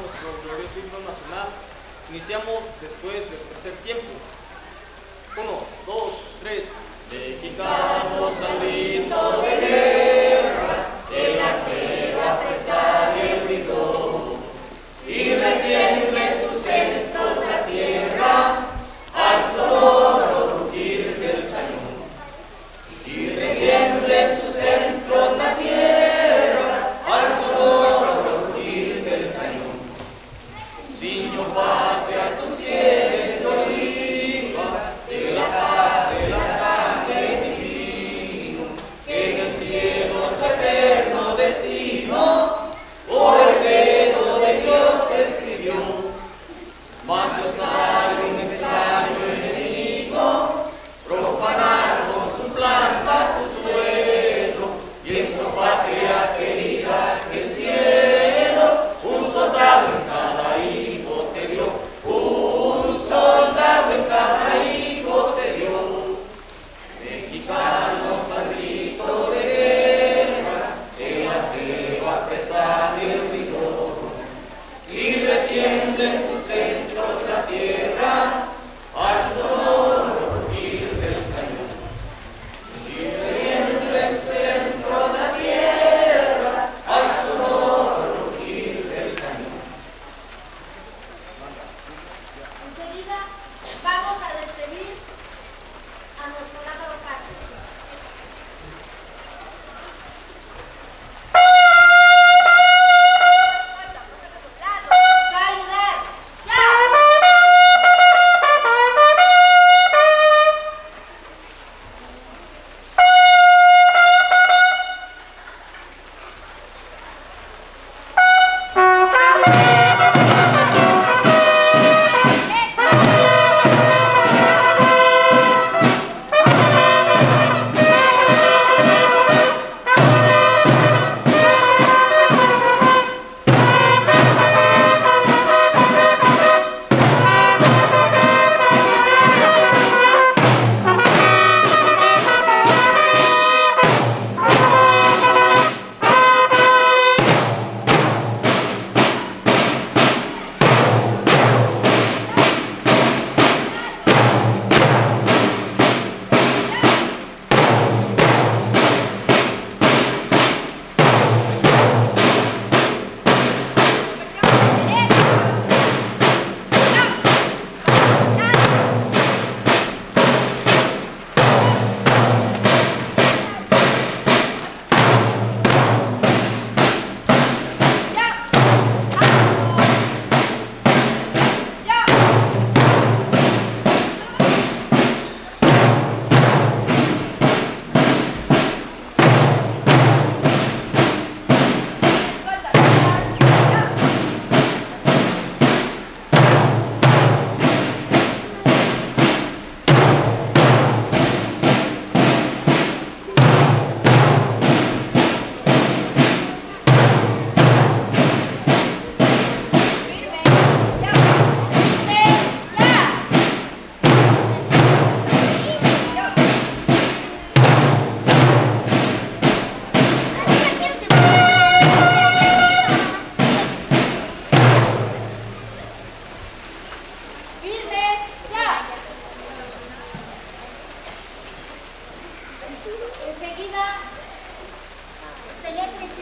nuestro glorioso himno nacional, iniciamos después del tercer tiempo. Uno, dos, tres. Mexicanos, al grito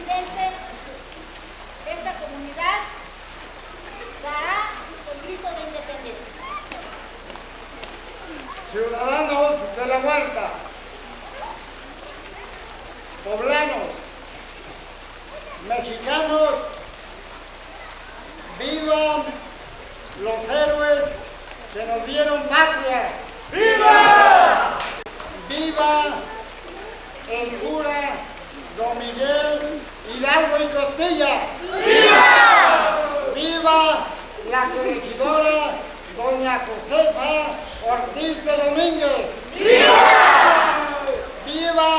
presidente esta comunidad dará el grito de independencia. Ciudadanos de la Huerta, poblanos, mexicanos, vivan los héroes que nos dieron patria. ¡Viva! ¡Viva el cura Don Miguel Yahweh Costilla. ¡Viva! ¡Viva la corregidora doña Josefa Ortiz de Domínguez! ¡Viva! ¡Viva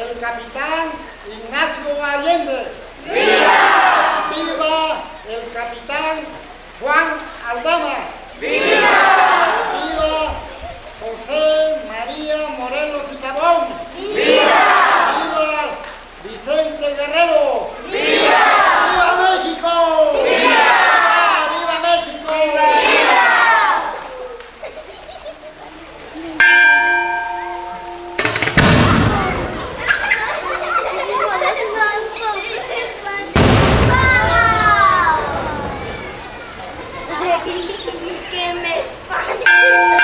el capitán Ignacio Allende! ¡Viva! ¡Viva el capitán Juan Aldama! ¡Viva! ¡Viva José María Morelos y Tabón! ¡Viva! Vicente Guerrero. ¡Viva! ¡Viva México! ¡Viva! ¡Viva México! ¡Viva! ¡Que me!